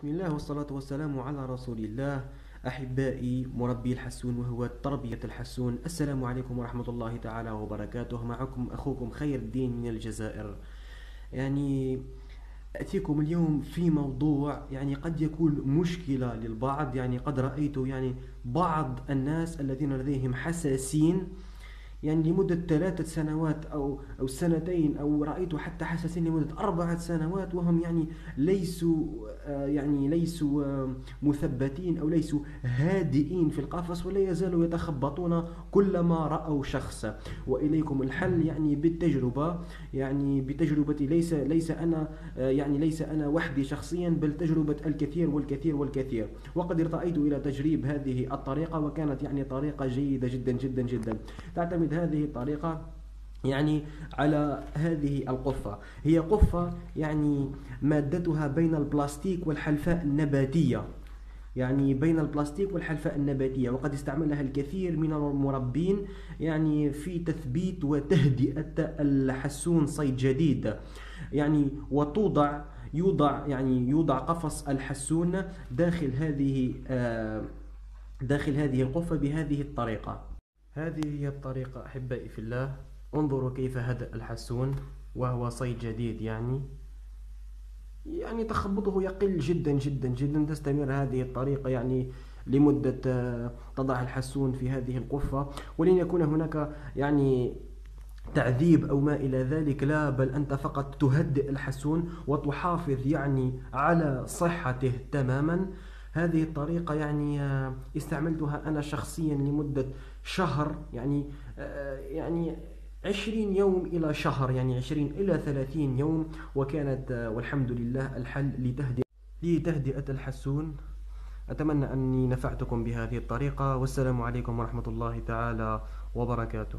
بسم الله والصلاة والسلام على رسول الله. أحبائي مربي الحسون وهو تربية الحسون السلام عليكم ورحمة الله تعالى وبركاته. معكم أخوكم خير الدين من الجزائر. يعني أتيكم اليوم في موضوع يعني قد يكون مشكلة للبعض. يعني قد رأيت يعني بعض الناس الذين لديهم حساسين يعني لمدة ثلاثة سنوات أو أو سنتين أو رأيت حتى حساسين لمدة أربعة سنوات وهم يعني ليسوا آه، يعني ليسوا آه، مثبتين أو ليسوا هادئين في القفص ولا يزالوا يتخبطون كلما رأوا شخصا. وإليكم الحل يعني بالتجربة يعني بتجربتي ليس ليس أنا آه، يعني ليس أنا وحدي شخصيا بل تجربة الكثير والكثير والكثير. وقد ارتأيت إلى تجريب هذه الطريقة وكانت يعني طريقة جيدة جدا جدا جدا. تعتمد تعتمد هذه الطريقة يعني على هذه القفة. هي قفة يعني مادتها بين البلاستيك والحلفاء النباتية. يعني بين البلاستيك والحلفاء النباتية. وقد استعملها الكثير من المربين يعني في تثبيت وتهدئة الحسون صيد جديد. يعني وتوضع يوضع يعني يوضع قفص الحسون داخل هذه آه، داخل هذه القفة بهذه الطريقة. هذه هي الطريقة أحبائي في الله. انظروا كيف هدأ الحسون وهو صيد جديد يعني. يعني تخبطه يقل جدا جدا جدا. تستمر هذه الطريقة يعني لمدة آه، تضع الحسون في هذه القفة. ولن يكون هناك يعني تعذيب أو ما إلى ذلك. لا بل أنت فقط تهدئ الحسون وتحافظ يعني على صحته تماما. هذه الطريقة يعني آه، استعملتها أنا شخصيا لمدة شهر يعني آه، يعني عشرين يوم إلى شهر يعني عشرين إلى ثلاثين يوم وكانت آه، والحمد لله الحل لتهدئة لتهدئة الحسون. أتمنى أني نفعتكم بهذه الطريقة والسلام عليكم ورحمة الله تعالى وبركاته.